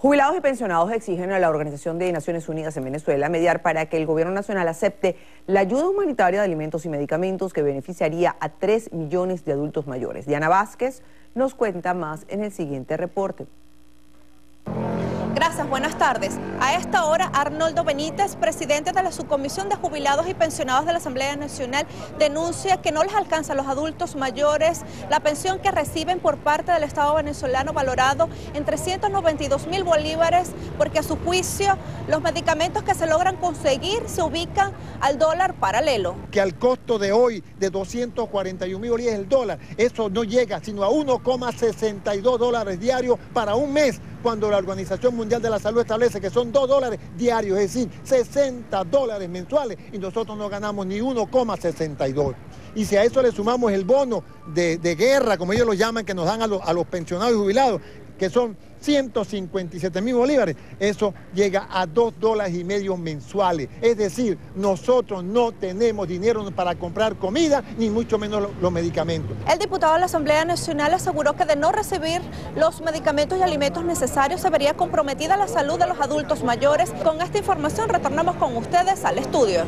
Jubilados y pensionados exigen a la Organización de Naciones Unidas en Venezuela mediar para que el gobierno nacional acepte la ayuda humanitaria de alimentos y medicamentos que beneficiaría a 3 millones de adultos mayores. Diana Vázquez nos cuenta más en el siguiente reporte. Buenas tardes. A esta hora, Arnoldo Benítez, presidente de la Subcomisión de Jubilados y Pensionados de la Asamblea Nacional, denuncia que no les alcanza a los adultos mayores la pensión que reciben por parte del Estado venezolano valorado en 392 mil bolívares, porque a su juicio los medicamentos que se logran conseguir se ubican al dólar paralelo. Que al costo de hoy de 241 mil bolívares el dólar, eso no llega sino a 1,62 dólares diarios para un mes cuando la Organización Mundial de la Salud establece que son 2 dólares diarios, es decir, 60 dólares mensuales y nosotros no ganamos ni 1,62. Y si a eso le sumamos el bono de, guerra, como ellos lo llaman, que nos dan a, los pensionados y jubilados, que son 157 mil bolívares, eso llega a 2 dólares y medio mensuales. Es decir, nosotros no tenemos dinero para comprar comida, ni mucho menos los medicamentos. El diputado de la Asamblea Nacional aseguró que de no recibir los medicamentos y alimentos necesarios se vería comprometida la salud de los adultos mayores. Con esta información retornamos con ustedes al estudio.